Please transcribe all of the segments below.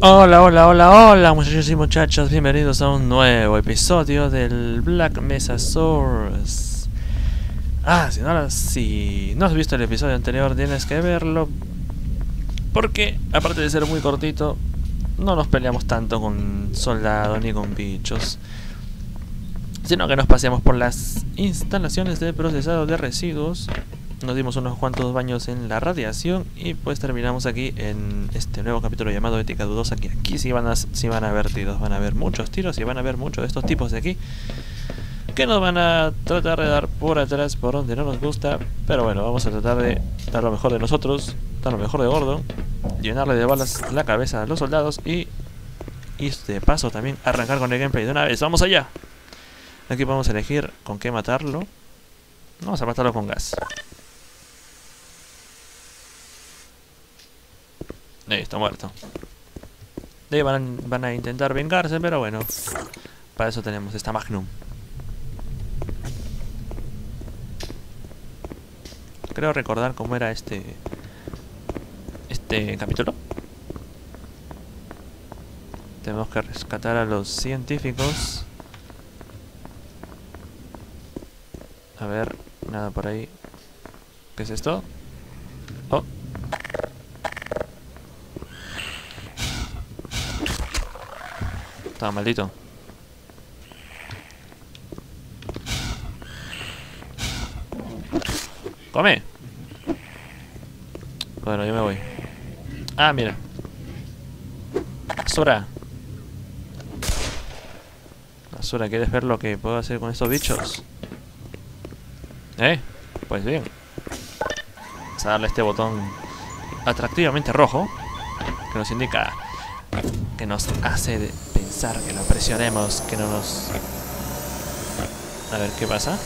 Hola, hola, hola, hola muchachos y muchachas, bienvenidos a un nuevo episodio del Black Mesa Source. Ah, si no, si no has visto el episodio anterior tienes que verlo porque aparte de ser muy cortito, no nos peleamos tanto con soldados ni con bichos, sino que nos paseamos por las instalaciones de procesado de residuos nos dimos unos cuantos baños en la radiación y pues terminamos aquí en este nuevo capítulo llamado Ética Dudosa que aquí sí van a, sí van a haber tiros, van a haber muchos tiros y van a haber muchos de estos tipos de aquí que nos van a tratar de dar por atrás por donde no nos gusta. Pero bueno, vamos a tratar de dar lo mejor de nosotros, dar lo mejor de Gordo llenarle de balas la cabeza a los soldados y, y de paso también arrancar con el gameplay de una vez, ¡vamos allá! Aquí podemos elegir con qué matarlo. Vamos a matarlo con gas Ahí está muerto. De ahí van, van, a intentar vengarse, pero bueno. Para eso tenemos esta Magnum. Creo recordar cómo era este... Este capítulo. Tenemos que rescatar a los científicos. A ver, nada por ahí. ¿Qué es esto? Oh, Estaba maldito. ¡Come! Bueno, yo me voy. Ah, mira. Basura. Basura, ¿quieres ver lo que puedo hacer con estos bichos? ¿Eh? Pues bien. Vamos a darle este botón atractivamente rojo que nos indica que nos hace que lo presionemos, que no nos... A ver, ¿qué pasa?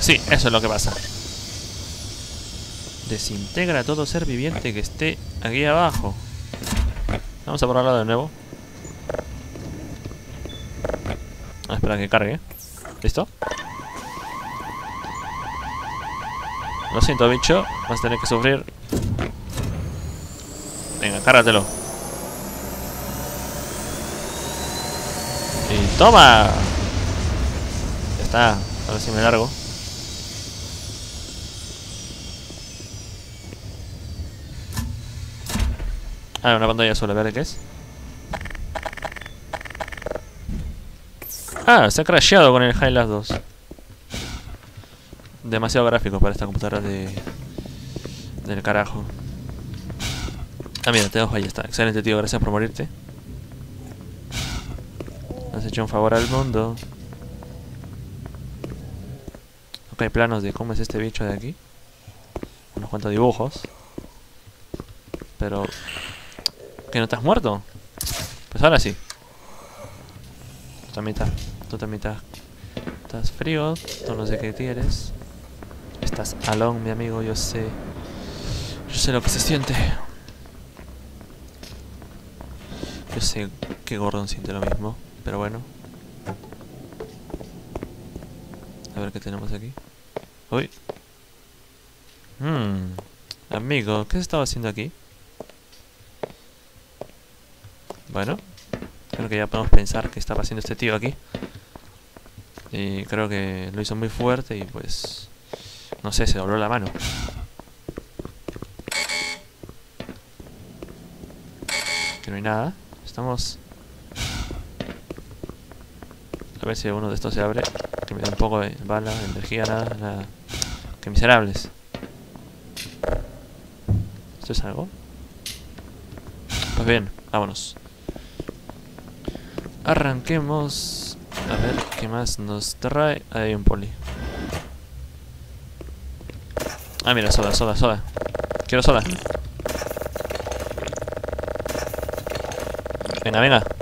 Sí, eso es lo que pasa. Desintegra todo ser viviente que esté aquí abajo. Vamos a probarlo de nuevo. A esperar que cargue. ¿Listo? Lo siento, bicho. Vas a tener que sufrir Venga, cárgatelo. Y toma. Ya está. Ahora sí me largo. Ah, una pantalla sola, ver qué es. Ah, se ha crasheado con el Highlight 2. Demasiado gráfico para esta computadora de... Del carajo. Ah, mira, te dejo ahí está. Excelente, tío. Gracias por morirte. Hecho un favor al mundo. Ok, planos de cómo es este bicho de aquí. Unos cuantos dibujos. Pero... ¿Que no has muerto? Pues ahora sí. Tú también estás... Tú también estás... Estás frío. Tú no sé qué tienes. Estás alone, mi amigo. Yo sé... Yo sé lo que se siente. Yo sé que Gordon siente lo mismo, pero bueno. A ver qué tenemos aquí. Uy. Mmm. Amigo, ¿qué se estaba haciendo aquí? Bueno. Creo que ya podemos pensar qué estaba haciendo este tío aquí. Y creo que lo hizo muy fuerte y pues... No sé, se dobló la mano. Que no hay nada. Estamos... A ver si uno de estos se abre. Que me da un poco de bala, de energía, nada, nada. Que miserables. ¿Esto es algo? Pues bien, vámonos. Arranquemos. A ver qué más nos trae. Ahí hay un poli. Ah, mira, soda, soda, soda. Quiero soda. Venga, venga.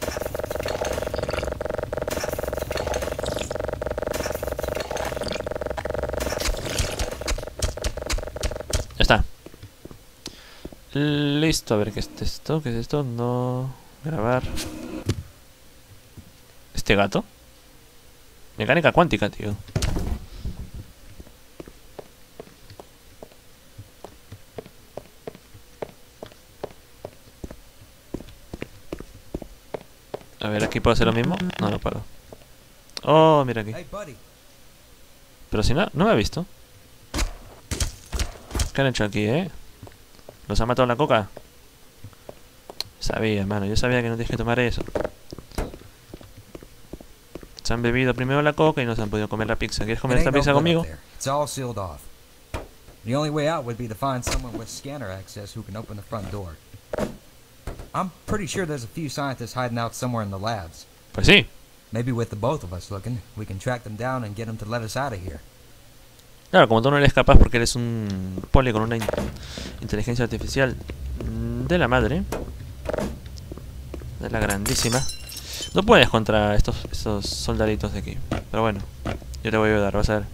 Listo, a ver, ¿qué es esto? ¿Qué es esto? No... Grabar... ¿Este gato? Mecánica cuántica, tío. A ver, ¿aquí puedo hacer lo mismo? No, no puedo. Oh, mira aquí. Pero si no, no me ha visto. ¿Qué han hecho aquí, eh? ¿Los ha matado la coca? Sabía, hermano. Yo sabía que no tienes que tomar eso. Se han bebido primero la coca y no se han podido comer la pizza. ¿Quieres comer esta pizza conmigo? The only way out would be to find someone with scanner access who can open the front door. I'm pretty sure there's a few scientists hiding out somewhere in the labs. Pues sí. Maybe with the both of us looking, we can track them down and get them to let us out of here. Claro, como tú no eres capaz porque eres un poli con una in- inteligencia artificial de la madre. De la grandísima. No puedes contra estos, estos soldaditos de aquí. Pero bueno, yo te voy a ayudar, vas a ver.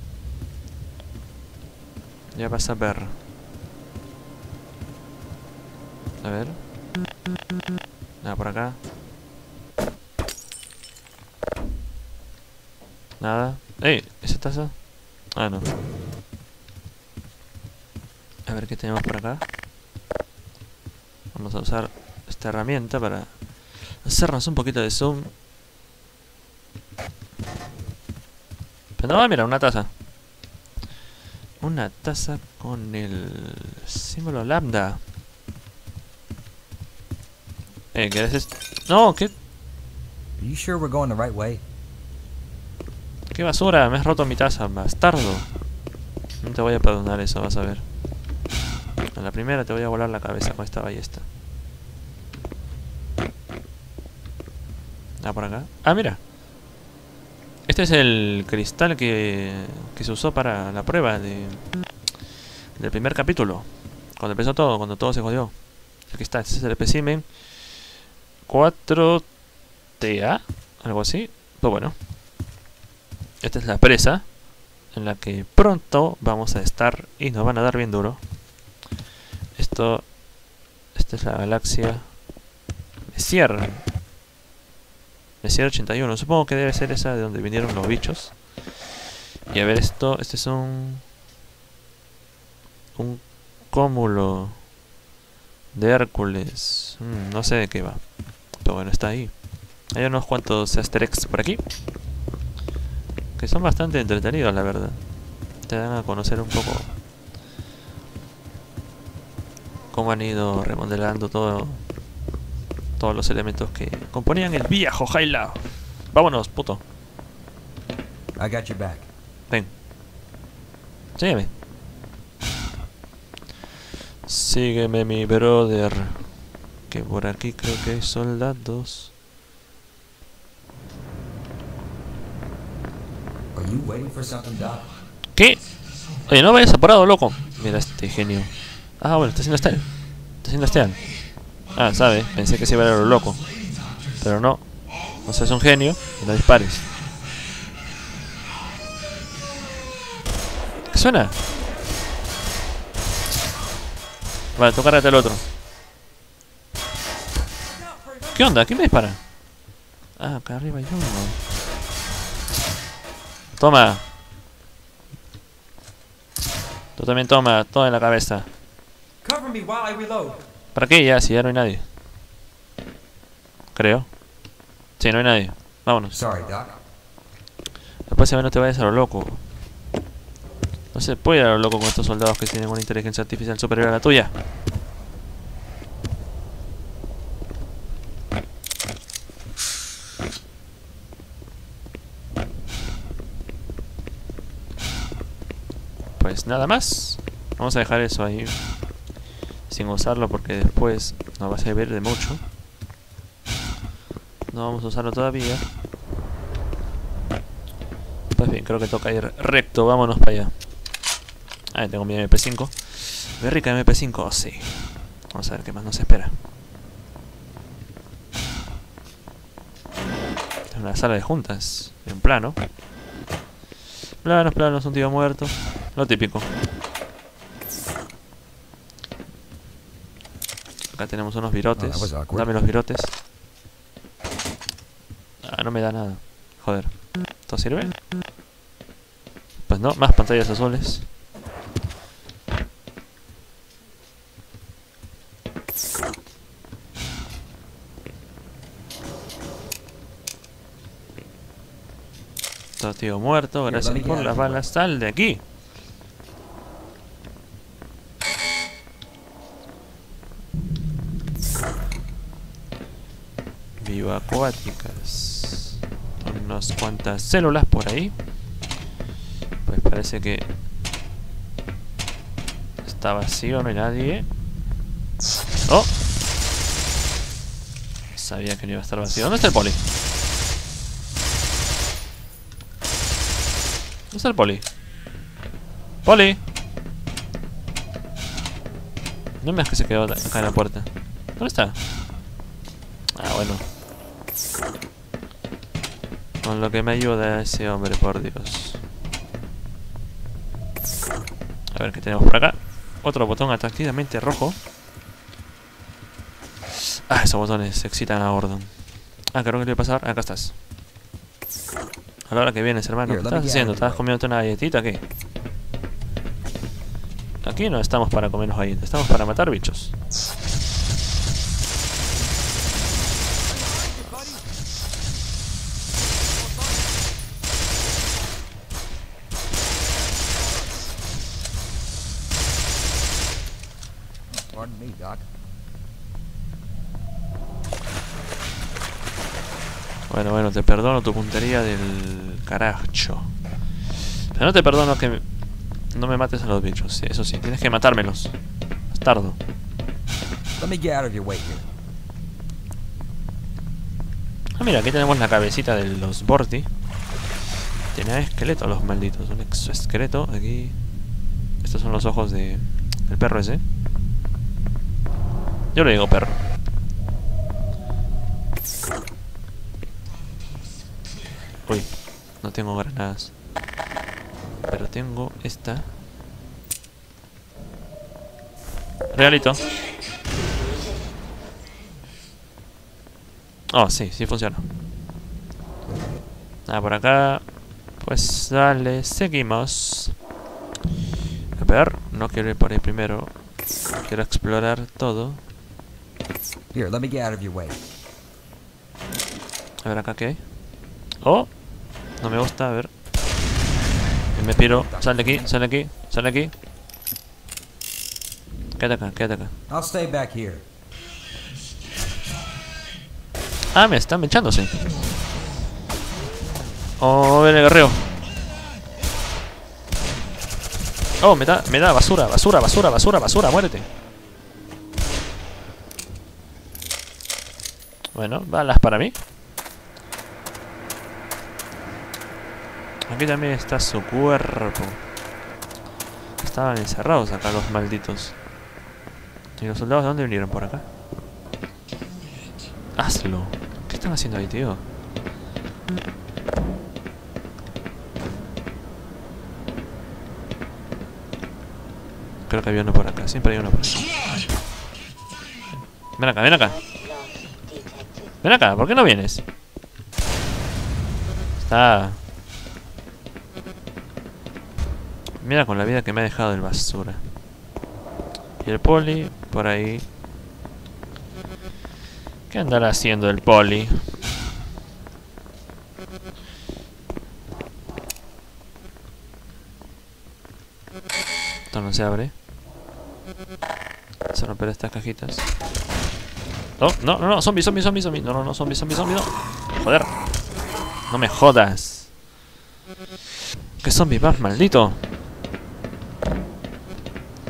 Ya vas a ver. A ver. Nada por acá. Nada. ¡Ey! ¿Esa taza? Ah, no. A ver qué tenemos por acá. Vamos a usar esta herramienta para hacernos un poquito de zoom. Pero no, mira, una taza. Una taza con el símbolo lambda. Eh, ¿qué es esto? No, ¿qué, Are you sure we're going the right way? Qué basura? Me has roto mi taza, bastardo. No te voy a perdonar eso, vas a ver. A la primera te voy a volar la cabeza con esta ballesta. Ah, por acá. Ah, mira. Este es el cristal que, que se usó para la prueba de, del primer capítulo. Cuando empezó todo, cuando todo se jodió. Aquí está, este es el espécimen 4TA, algo así. Pues bueno. Esta es la presa en la que pronto vamos a estar y nos van a dar bien duro. Esto, esta es la galaxia Messier. Messier 81. Supongo que debe ser esa de donde vinieron los bichos. Y a ver esto, este es un un cúmulo de Hércules. Mm, no sé de qué va. Pero bueno, está ahí. Hay unos cuantos easter eggs por aquí. Que son bastante entretenidos, la verdad. Te dan a conocer un poco cómo han ido remodelando todo todos los elementos que componían el viejo Hyla. Vámonos, puto. I got your back. Ven. Sígueme. Sígueme, mi brother. Que por aquí creo que hay soldados. ¿Qué? Oye, no vayas apurado, loco. Mira este genio. Ah, bueno, está haciendo stealth. Está haciendo stealth. Ah, sabe. Pensé que se iba a lo loco. Pero no. No seas un genio y no dispares. ¿Qué suena? Vale, tú cárgate el otro. ¿Qué onda? ¿Quién me dispara? Ah, acá arriba hay uno. Toma. Tú también toma, todo en la cabeza. ¿Para qué ya? Si ya no hay nadie. Creo. Sí, no hay nadie. Vámonos. Sorry, Doc. Después si no te vayas a lo loco. No se puede ir a lo loco con estos soldados que tienen una inteligencia artificial superior a la tuya. Pues nada más. Vamos a dejar eso ahí sin usarlo porque después nos va a servir de mucho. No vamos a usarlo todavía. Pues bien, creo que toca ir recto, vámonos para allá. Ah, tengo mi MP5. Ve rica MP5, sí. Vamos a ver qué más nos espera. Es una sala de juntas, en plano. Planos, planos, un tío muerto. Lo típico. Acá tenemos unos virotes. was awkward. Dame los virotes. Ah, no me da nada. Joder. ¿Esto sirve? Pues no, más pantallas azules. Tío, muerto. Gracias por las balas. Sal de aquí. Unas cuantas células por ahí. Pues parece que está vacío, no hay nadie. ¡Oh! Sabía que no iba a estar vacío. ¿Dónde está el poli? ¿Dónde está el poli? ¡Poli! No me das que se quedó acá en la puerta. ¿Dónde está? Ah, bueno. Con lo que me ayuda ese hombre, por Dios. A ver qué tenemos por acá. Otro botón atractivamente rojo. Ah, esos botones excitan a Gordon. Ah, creo que le voy a pasar. Acá estás. A la hora que vienes, hermano. ¿Qué estás haciendo? ¿Estás comiendo una galletita? ¿Qué? Aquí no estamos para comernos galletas, estamos para matar bichos. Bueno, bueno, te perdono tu puntería del caracho. Pero no te perdono que no me mates a los bichos. eso sí, tienes que matármelos. Bastardo. Ah, mira, aquí tenemos la cabecita de los Borti. Tiene esqueleto los malditos. Un exoesqueleto. Aquí. Estos son los ojos de. del perro ese. Yo le digo perro. No tengo granadas. Pero tengo esta. Realito. Oh, sí, sí funciona. Nada, por acá. Pues dale, seguimos. A ver, no quiero ir por ahí primero. Quiero explorar todo. Here, let me get out of your way. A ver acá qué hay. Oh, no me gusta, a ver. Me piro, sal de aquí, sal de aquí, sal de aquí. Quédate acá, quédate acá. I'll stay back here. Ah, me están echándose. Oh, ven el guerrero. Oh, me da, me da basura, basura, basura, basura, basura, muérete. Bueno, balas para mí. Aquí también está su cuerpo. Estaban encerrados acá los malditos. ¿Y los soldados de dónde vinieron? ¿Por acá? Hazlo. ¿Qué están haciendo ahí, tío? Creo que había uno por acá. Siempre hay uno por acá. Ven acá, ven acá. Ven acá, ¿por qué no vienes? Está... Mira con la vida que me ha dejado el basura. Y el poli, por ahí. ¿Qué andará haciendo el poli? Esto no se abre. Se romper estas cajitas. Oh, no, no, no, zombie, zombie, zombie, zombie. No, no, no, zombie, zombie, zombie, no. Joder. No me jodas. ¿Qué zombie más maldito?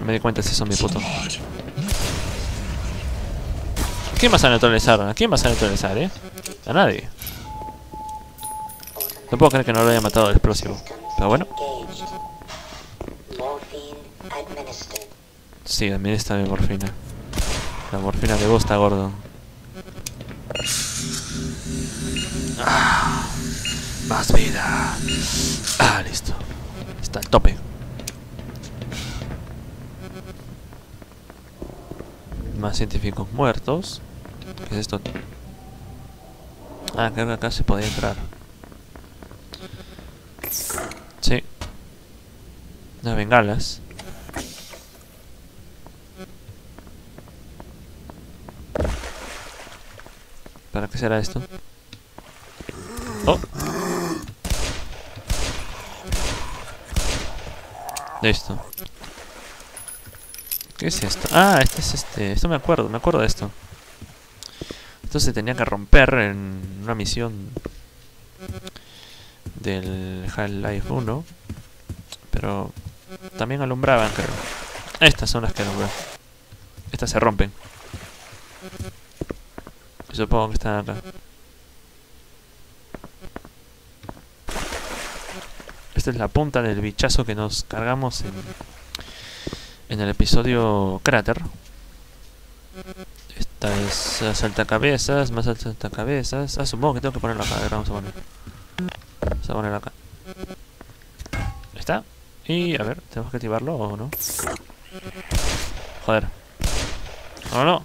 Me di cuenta si zombie puto. ¿A quién vas a neutralizar? ¿A quién vas a neutralizar, eh? A nadie. No puedo creer que no lo haya matado el explosivo. Pero bueno. Sí, administra mi morfina. La morfina que gusta, gordo. Ah, más vida. Ah, listo. Está al tope. más científicos muertos. ¿Qué es esto? Ah, creo que acá se podía entrar. Sí. Las bengalas. ¿Para qué será esto? ¡Oh! Listo. ¿Qué es esto? Ah, este es este. Esto me acuerdo, me acuerdo de esto. Esto se tenía que romper en una misión del Half-Life 1. Pero también alumbraban, creo. Estas son las que alumbran. Estas se rompen. Supongo que están acá. Esta es la punta del bichazo que nos cargamos en, en el episodio Cráter. Esta es saltacabezas, más saltacabezas. Ah, supongo que tengo que ponerlo acá. A vamos a poner. Vamos a acá. Está. Y a ver, ¿tenemos que activarlo o no? Joder. No, no.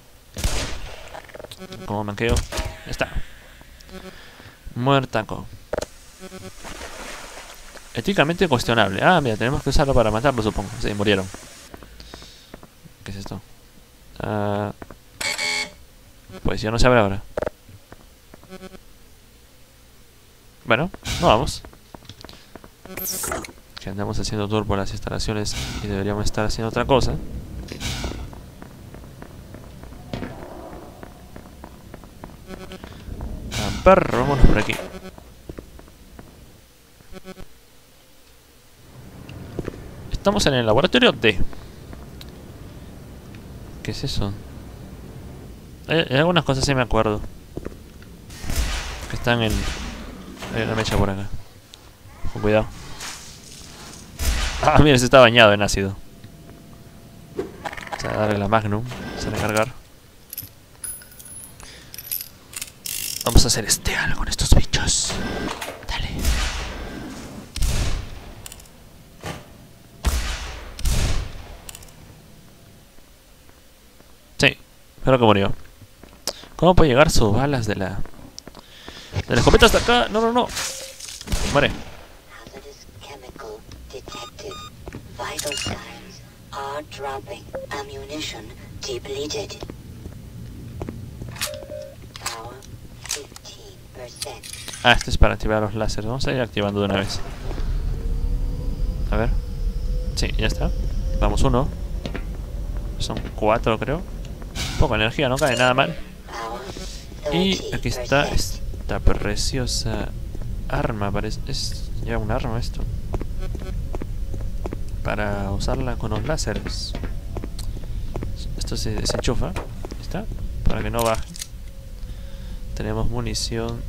Como manqueo. Está. Muertaco. Éticamente cuestionable. Ah, mira, tenemos que usarlo para matarlo, supongo. Sí, murieron. ¿Qué es esto? Ah, ya no se abre ahora. Bueno, no vamos. Que andamos haciendo tour por las instalaciones y deberíamos estar haciendo otra cosa. Ver, vámonos por aquí. Estamos en el laboratorio D. ¿Qué es eso? Hay, hay algunas cosas sí me acuerdo. Que están en... Hay una mecha por acá. Con cuidado. Ah, mira, se está bañado en ácido. Vamos a darle la Magnum. Se va a cargar. Vamos a hacer este algo con estos bichos. Dale. Sí, creo que murió. ¿Cómo puede llegar sus balas de la... De la escopeta hasta acá? No, no, no. Muere. Hazardous chemical detected. Vital signs are dropping. Ammunition depleted. Power 15%. Ah, este es para activar los láseres. Vamos a ir activando de una vez. A ver. Sí, ya está. Vamos uno. Son cuatro, creo. Poca energía, no cae nada mal. Y aquí está 30%. esta preciosa arma. Parece. Es ya un arma esto. Para usarla con los láseres. Esto se desenchufa. Está. Para que no baje. Tenemos munición.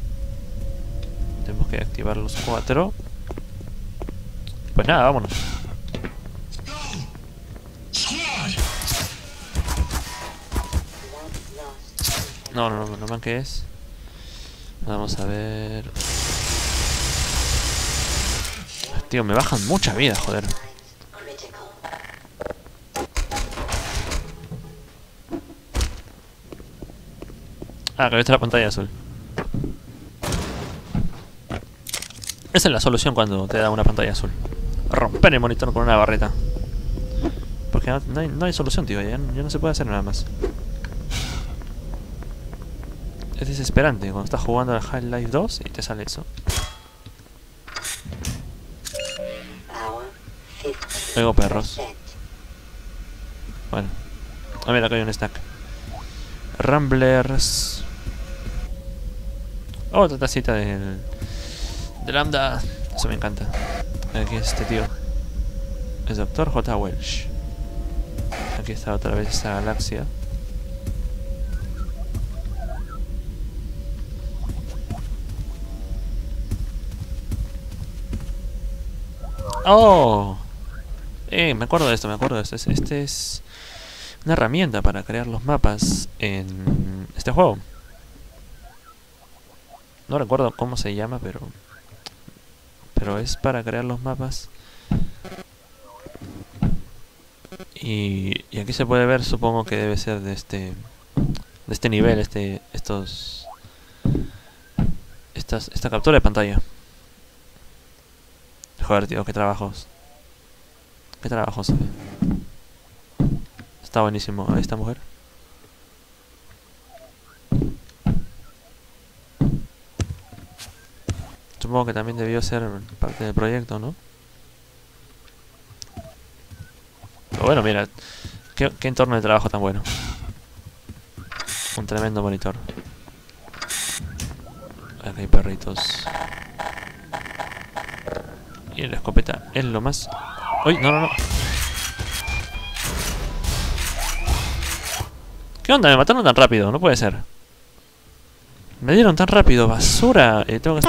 Tenemos que activar los cuatro. Pues nada, vámonos. No, no, no, no man, ¿qué es? Vamos a ver. Tío, me bajan mucha vida, joder. Ah, que está la pantalla azul. Esa es la solución cuando te da una pantalla azul. Romper el monitor con una barreta. Porque no, no hay, no hay solución, tío. Ya, ya no se puede hacer nada más. Es desesperante cuando estás jugando al Half-Life 2 y te sale eso. Power 50%. Luego perros. Bueno. Ah, mira, acá hay un stack. Ramblers. Oh, otra tacita del... De Lambda. Eso me encanta. Aquí este tío. Es Dr. J. Welsh. Aquí está otra vez esta galaxia. ¡Oh! Eh, me acuerdo de esto, me acuerdo de esto. Es- Este es una herramienta para crear los mapas en este juego. No recuerdo cómo se llama, pero... Pero es para crear los mapas. Y, y aquí se puede ver, supongo que debe ser de este... De este nivel, este... Estos... Esta captura de pantalla. Joder, tío, qué trabajos. Qué trabajos. Está buenísimo esta mujer. Supongo que también debió ser parte del proyecto, ¿no? Bueno, mira. Qué, qué entorno de trabajo tan bueno. Un tremendo monitor. Acá hay perritos. Y la escopeta es lo más... ¡Uy! No, no, no. ¿Qué onda? Me mataron tan rápido. No puede ser. Me dieron tan rápido. Basura. Eh, tengo que...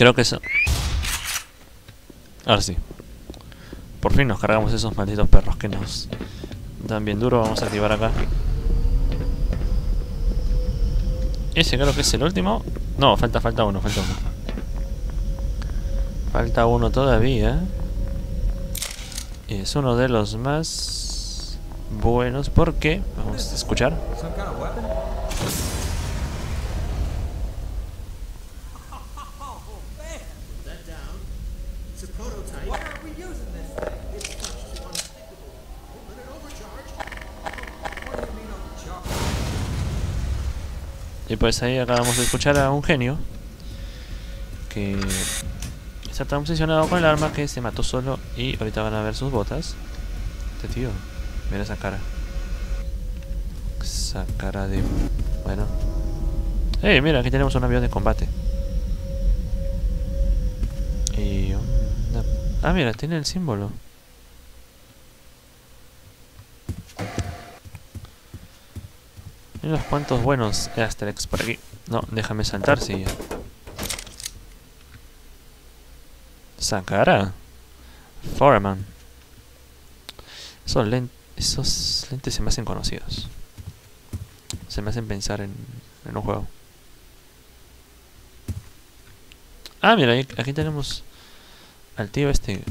creo que eso... Ahora sí. Por fin nos cargamos esos malditos perros que nos dan bien duro. Vamos a activar acá. Ese creo que es el último. No, falta, falta uno, falta uno. Falta uno todavía. Es uno de los más buenos porque... Vamos a escuchar. Pues ahí acabamos de escuchar a un genio que está tan obsesionado con el arma que se mató solo y ahorita van a ver sus botas. Este tío, mira esa cara. Esa cara de... Bueno. ¡Eh! Mira, aquí tenemos un avión de combate. Y... una- Ah, mira, tiene el símbolo. Unos cuantos buenos Asterix por aquí. No, déjame saltar, sí. Esa cara. Foreman. Esos, len- esos lentes se me hacen conocidos. Se me hacen pensar en, en un juego. Ah, mira, aquí tenemos al tío este.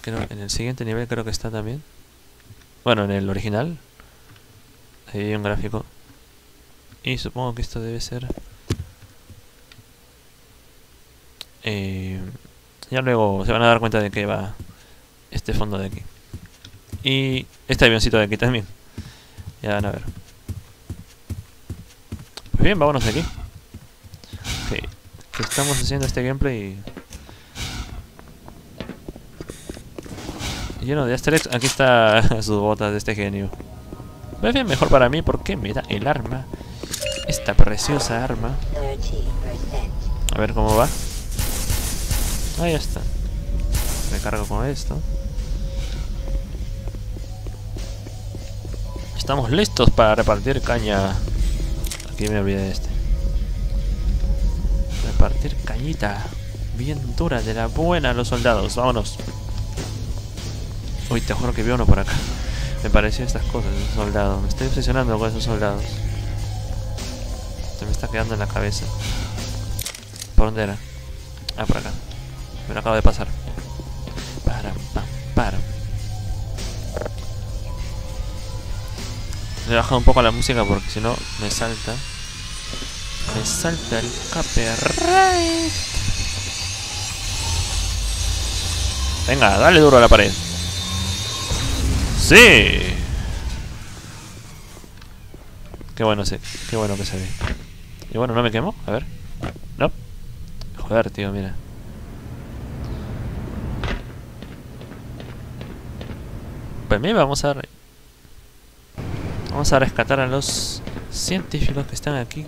Creo, en el siguiente nivel creo que está también. Bueno, en el original. Hay un gráfico. Y supongo que esto debe ser... Eh, ya luego se van a dar cuenta de que va este fondo de aquí. Y este avioncito de aquí también. Ya van a ver. Pues bien, vámonos de aquí. Ok, que estamos haciendo este gameplay lleno de easter eggs. Aquí está sus botas de este genio. Pues bien, mejor para mí porque me da el arma. Esta preciosa arma. 30%. A ver cómo va. Ahí está. Me cargo con esto. Estamos listos para repartir caña. Aquí me olvidé de este. Repartir cañita. Bien dura, de la buena a los soldados. Vámonos. Uy, te juro que vi uno por acá. Me pareció estas cosas, esos soldados. Me estoy obsesionando con esos soldados. Se me está quedando en la cabeza. ¿Por dónde era? Ah, por acá. Me lo acabo de pasar. Para, pam, para. Le he bajado un poco la música porque si no me salta. Me salta el copyright. Venga, dale duro a la pared. ¡Sí! Qué bueno, sí. Qué bueno que se ve. Y bueno, ¿no me quemo? A ver. No. Joder, tío, mira. Pues mira, vamos a... Vamos a rescatar a los científicos que están aquí.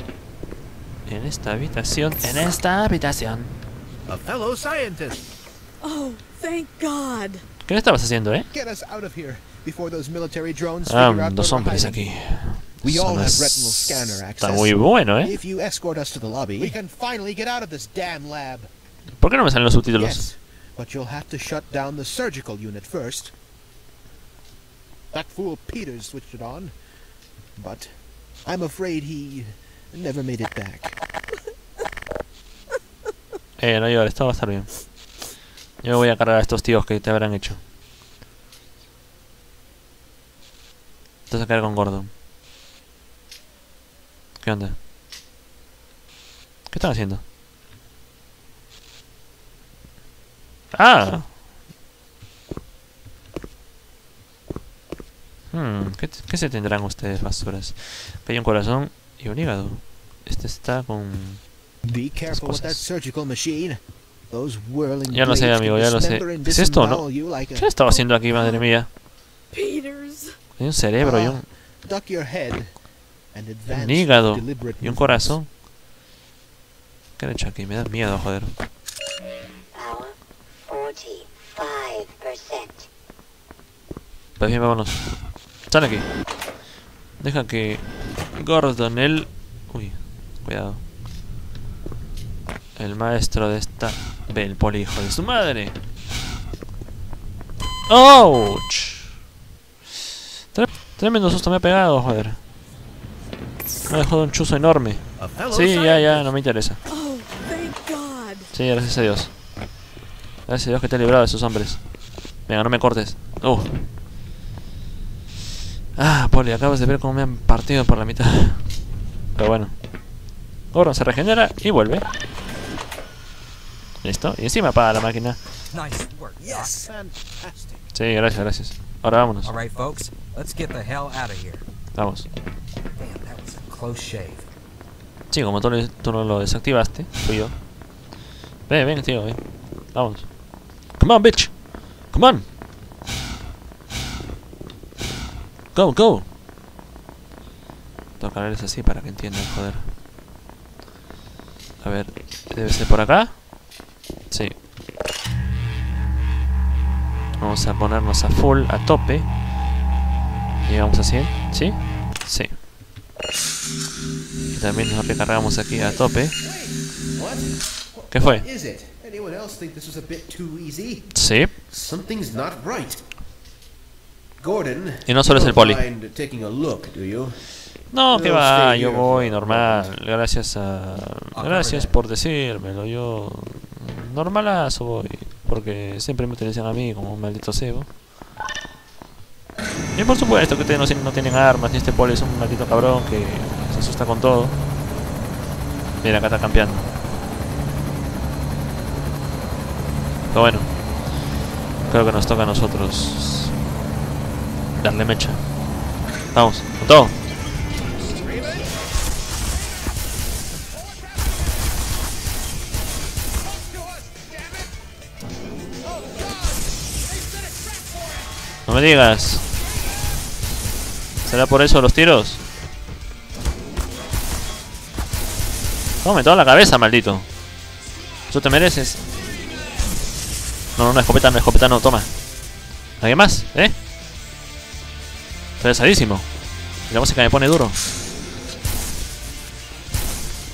En esta habitación. En esta habitación. A fellow scientist. Oh, thank God. ¿Qué le estabas haciendo, eh? Get us out. Before those military drones Ah, figure out dos where we're hombres hiding. aquí. We all have retinal scanner Está access. muy bueno, eh. If you escort us to the lobby, we can finally get out of this damn lab. ¿Por qué no me salen los subtítulos? Yes, but you'll have to shut down the surgical unit first. That fool Peters switched it on, but I'm afraid he never made it back. Eh, no llores, todo va a estar bien. Yo me voy a cargar a estos tíos que te habrán hecho. Te vas a quedar con Gordon. ¿Qué onda? ¿Qué están haciendo? ¡Ah! Hmm, ¿qué, qué se tendrán ustedes, basuras? Que hay un corazón y un hígado. Este está con... Be careful with that cosas. surgical machine. Those whirling Ya lo sé, blades amigo, ya lo sé. dismember and ¿Qué es esto, no? ¿Qué estaba haciendo aquí, madre mía? Peters. Hay un cerebro y un, Duck your head and advance un hígado y un corazón. ¿Qué han hecho aquí? Me da miedo, joder. Power 45%. Pues bien, vámonos. Sal aquí. Deja que Gordon, el... Uy, cuidado. El maestro de esta... Ve, el poli hijo de su madre. ¡Ouch! Tre- Tremendo susto me ha pegado, joder. Me ha dejado un chuzo enorme. Sí, ya, ya, no me interesa. Sí, gracias a Dios. Gracias a Dios que te he librado de esos hombres. Venga, no me cortes. Uh. Ah, Poli, acabas de ver cómo me han partido por la mitad. Pero bueno. Gordon se regenera y vuelve. Listo. Y encima apaga la máquina. Sí, gracias, gracias. Ahora vámonos. Let's get the hell out of here. Vamos. Damn, that was a close shave. Sí, como tú, no lo desactivaste, fui yo. Ven, ven, tío, ven. Vamos. Come on, bitch. Come on. Go, go. Hablarles así para que entiendan, joder. A ver, debe ser por acá. Sí. Vamos a ponernos a full, a tope. Llegamos a 100, ¿sí? Sí. Y también nos recargamos aquí a tope. ¿Qué fue? Sí. Something's not right. Gordon, Y no solo es el poli. No, que va, yo voy normal. Gracias a. Gracias por decírmelo. Yo. Normalazo voy. Porque siempre me utilizan a mí como un maldito cebo. Y por supuesto que ustedes no, no tienen armas. Y este poli es un maldito cabrón que se asusta con todo. Mira, acá está campeando. Pero bueno. Creo que nos toca a nosotros. Darle mecha. Vamos, con todo. Me digas. ¿Será por eso los tiros? Tome toda la cabeza, maldito. Eso te mereces. No, no, no, escopeta no, escopeta no, toma. ¿Alguien más? ¿Eh? Estoy asadísimo. La música me pone duro.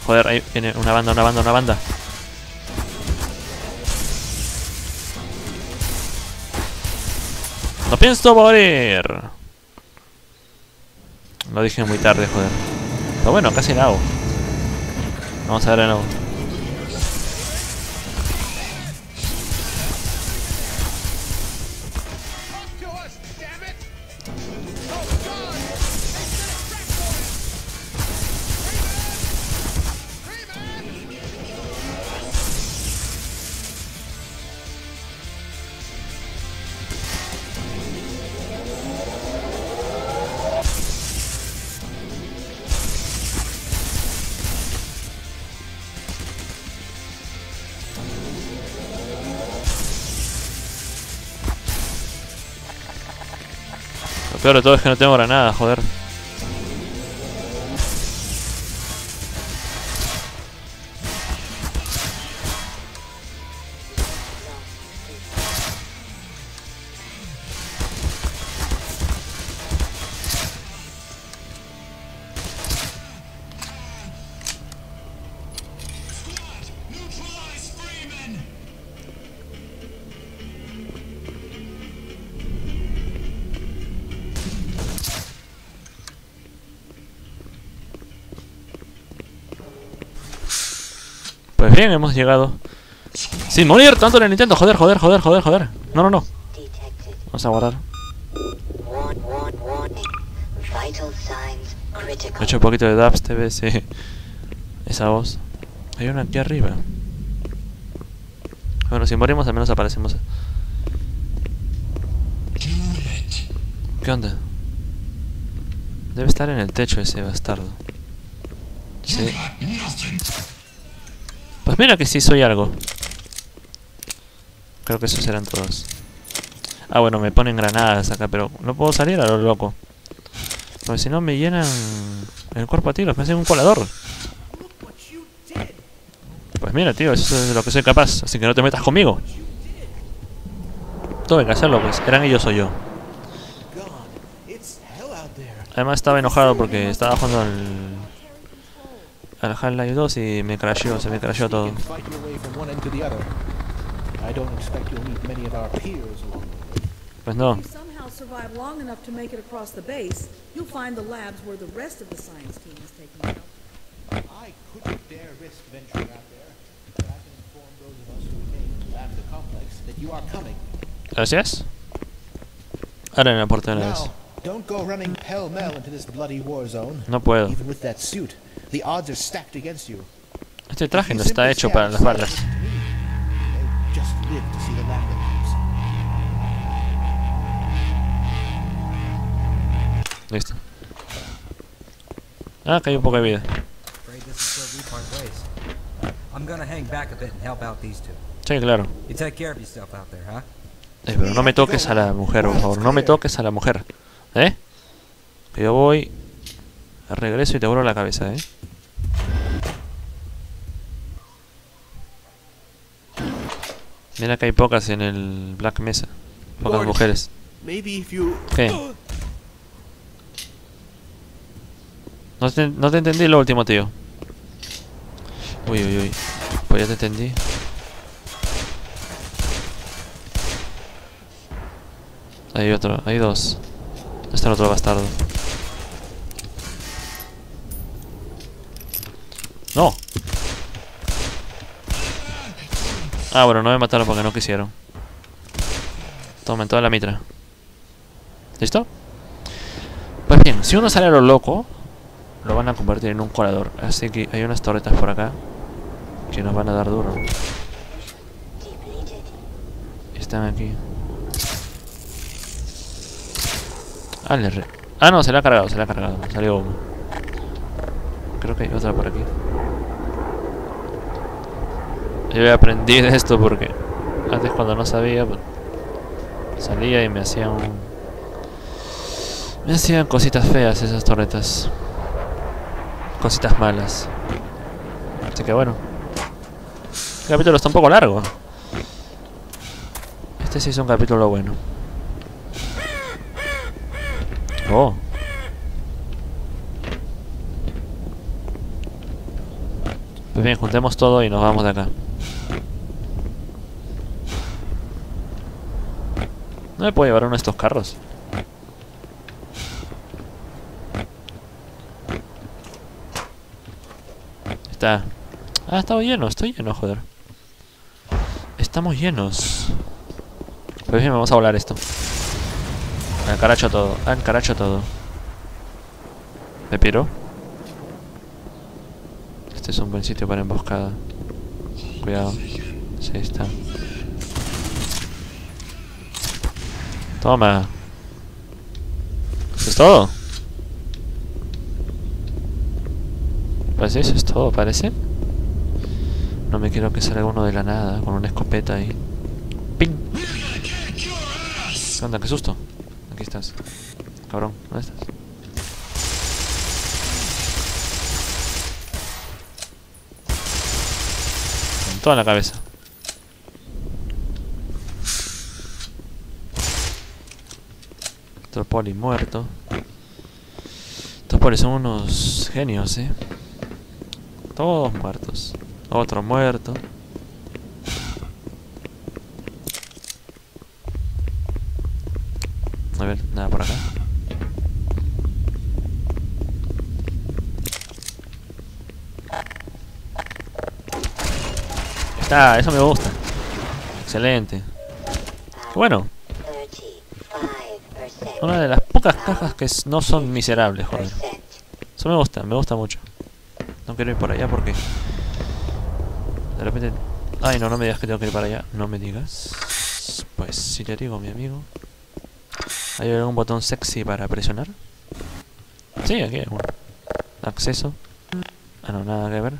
Joder, ahí viene una banda, una banda, una banda. No pienso morir. Lo dije muy tarde, joder. Pero bueno, casi la hago. Vamos a ver de nuevo. Peor todo es que no tengo granada, joder. Hemos llegado. Sin morir, tanto en el intento. Joder, joder, joder, joder, joder. No, no, no. Vamos a guardar. He hecho un poquito de dubs, TV, sí. Esa voz. Hay una aquí arriba. Bueno, si morimos al menos aparecemos. ¿Qué onda? Debe estar en el techo ese bastardo. Sí. Pues mira que sí soy algo. Creo que esos eran todos. Ah, bueno, me ponen granadas acá, pero no puedo salir a lo loco. Porque si no me llenan el cuerpo a tiros, me hacen un colador. Pues mira, tío, eso es de lo que soy capaz, así que no te metas conmigo. Tuve que hacerlo, pues. Eran ellos o yo. Además estaba enojado porque estaba jugando al... Al Half-Life 2 y me crasheó, se me crasheó todo. Pues no. If you somehow survive long enough to make it across the base, you'll find the labs where the rest of the science team is taking out. I couldn't dare risk venturing out there, but I can inform those of us who remain at the complex that you are coming. Gracias. Ahora en la puerta de una vez. Now, don't go running pell-mell into this bloody war zone. No puedo. Even with that suit, the odds are stacked against you. Este traje no está hecho para las balas. Listo. Ah, que hay un poco de vida. Sí, claro. You take care of yourself out there, huh? Eh, pero no me toques a la mujer, por favor. No me toques a la mujer. ¿Eh? Que yo voy... Regreso y te vuelo la cabeza, ¿eh? Mira que hay pocas en el Black Mesa. Pocas mujeres. ¿Qué? No te, no te entendí lo último, tío. Uy, uy, uy. Pues ya te entendí. Hay otro, hay dos. ¿Dónde está el otro bastardo? ¡No! Ah, bueno, no me mataron porque no quisieron. Tomen toda la mitra. ¿Listo? Pues bien, si uno sale a lo loco, lo van a convertir en un colador. Así que hay unas torretas por acá que nos van a dar duro. Están aquí. Ah, ah, no, se la ha cargado, se la ha cargado. Salió humo. Creo que hay otra por aquí. Yo aprendí de esto porque antes cuando no sabía, pues, salía y me hacían me hacían cositas feas esas torretas. Cositas malas. Así que bueno. El capítulo está un poco largo. Este sí es un capítulo bueno. Oh. Pues bien, juntemos todo y nos vamos de acá. No me puedo llevar uno de estos carros. Está. Ah, estaba lleno, estoy lleno, joder. Estamos llenos. Pues bien, vamos a volar esto. Encaracho todo, encaracho todo. ¿Me piro? Este es un buen sitio para emboscada. Cuidado. Sí, está. Toma. ¿Eso es todo? Pues eso es todo, parece. No me quiero que salga uno de la nada con una escopeta ahí. ¡Ping! ¿Qué onda? ¡Qué susto! Aquí estás. cabrón. ¿Dónde estás? Con toda la cabeza. Otro poli muerto. Estos polis son unos genios, eh. Todos muertos. Otro muerto. A ver, nada por acá. Está, eso me gusta. Excelente. Bueno, 35%. Una de las pocas cajas que no son miserables, joder. Eso me gusta, me gusta mucho. No quiero ir por allá porque... De repente... Ay, no, no me digas que tengo que ir para allá. No me digas. Pues si te digo, mi amigo. ¿Hay algún botón sexy para presionar? Sí, aquí hay uno. Acceso. Ah, no, nada que ver.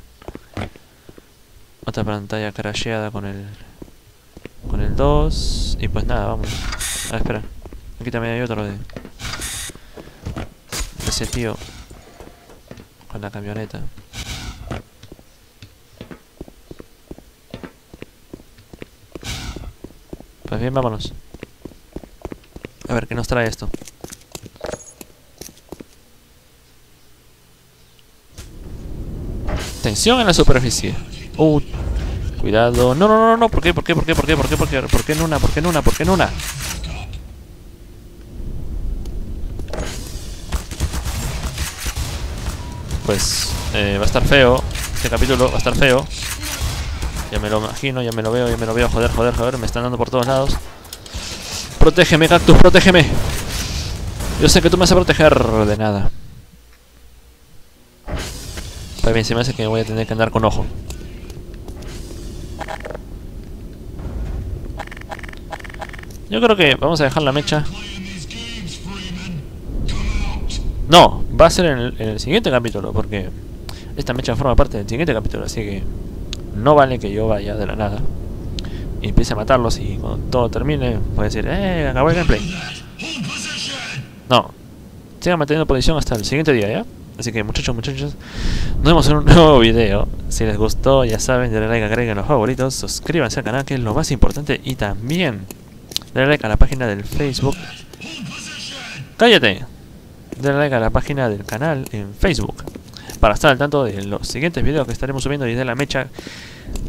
Otra pantalla crasheada con el... Con el 2. Y pues nada, vamos. A ver, espera. Aquí también hay otro de... de Ese tío. Con la camioneta. Pues bien, vámonos. A ver, ¿qué nos trae esto? Tensión en la superficie. Uh, cuidado. No, no, no, no. ¿Por qué? ¿Por qué? ¿Por qué? ¿Por qué? ¿Por qué? ¿Por qué? ¿Por qué en una? ¿Por qué en una? ¿Por qué en una? Pues eh, va a estar feo. Este capítulo va a estar feo. Ya me lo imagino, ya me lo veo, ya me lo veo. Joder, joder, joder. Me están dando por todos lados. Protégeme, cactus, protégeme. Yo sé que tú me vas a proteger de nada. Pues bien, se me hace que voy a tener que andar con ojo. Yo creo que vamos a dejar la mecha. No, va a ser en el, en el siguiente capítulo, porque esta mecha forma parte del siguiente capítulo, así que no vale que yo vaya de la nada y empiece a matarlos y cuando todo termine puede decir, ¡eh! Acabó el gameplay. No, sigan manteniendo posición hasta el siguiente día, ¿ya? Así que muchachos, muchachos, nos vemos en un nuevo video. Si les gustó, ya saben, denle like, agreguen los favoritos, suscríbanse al canal, que es lo más importante, y también denle like a la página del Facebook. ¡Cállate! Denle like a la página del canal en Facebook para estar al tanto de los siguientes videos que estaremos subiendo y de la mecha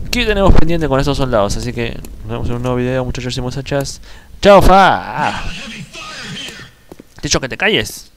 que tenemos pendiente con estos soldados. Así que nos vemos en un nuevo video, muchachos y muchachas. ¡Chao, fa! Te he dicho que te calles.